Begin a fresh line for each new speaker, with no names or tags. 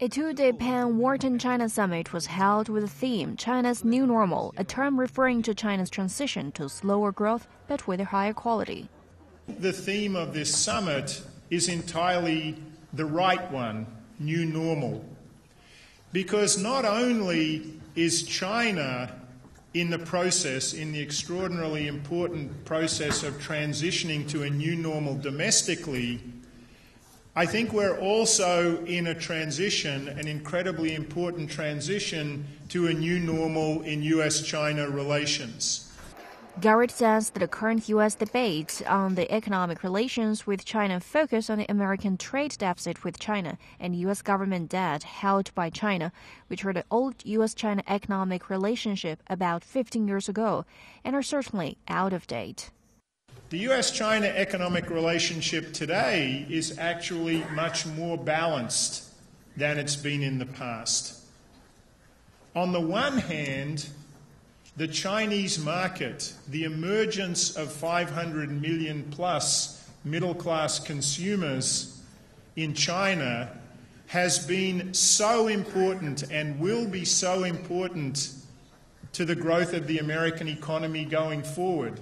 A two day Penn Wharton China summit was held with the theme China's New Normal, a term referring to China's transition to slower growth but with a higher quality.
The theme of this summit is entirely the right one New Normal. Because not only is China in the process, in the extraordinarily important process of transitioning to a new normal domestically, I think we're also in a transition, an incredibly important transition to a new normal in US China relations.
Garrett says that the current U.S. debate on the economic relations with China focus on the American trade deficit with China and U.S. government debt held by China, which were the old U.S. China economic relationship about 15 years ago and are certainly out of date.
The US China economic relationship today is actually much more balanced than it's been in the past. On the one hand, the Chinese market, the emergence of 500 million plus middle class consumers in China, has been so important and will be so important to the growth of the American economy going forward.